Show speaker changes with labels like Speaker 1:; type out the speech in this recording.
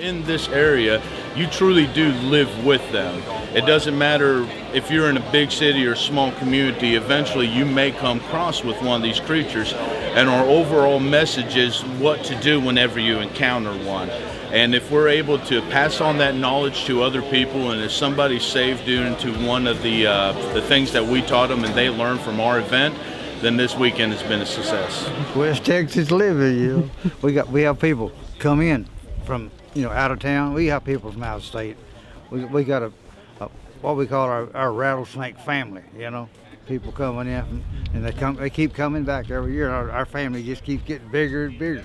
Speaker 1: in this area, you truly do live with them. It doesn't matter if you're in a big city or small community, eventually you may come across with one of these creatures. And our overall message is what to do whenever you encounter one. And if we're able to pass on that knowledge to other people, and if somebody's saved due to one of the uh, the things that we taught them and they learned from our event, then this weekend has been a success.
Speaker 2: West Texas living, you know. we got we have people come in from you know out of town. We have people from out of state. We we got a, a what we call our, our rattlesnake family. You know, people coming in and they come they keep coming back every year. Our, our family just keeps getting bigger and bigger.